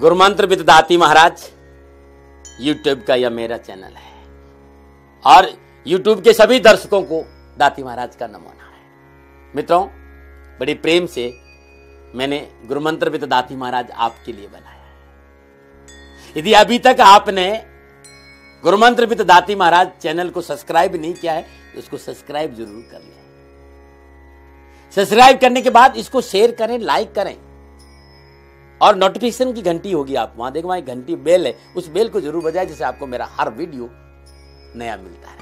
गुरुमंत्र with Daati Maharaj. YouTube का यह मेरा चैनल है। और यूट्यूब के सभी दर्शकों को दाती महाराज का नमोना है। मित्रों, बड़ी प्रेम से मैंने गुरुमंत्र विद दाती महाराज आपके लिए बनाया है। यदि अभी तक आपने गुरुमंत्र विद दाती महाराज चैनल को सब्सक्राइब नहीं किया है तो उसको सब्सक्राइब ज़रूर कर लें। सब्सक्राइब करने के बाद इसको शेयर करें लाइक करें। और नोटिफिकेशन की घंटी होगी आप वहाँ देखो, वहाँ एक घंटी बेल है। उस बेल को ज़रूर बजाएँ, जिससे आपको मेरा हर वीडियो नया मिलता है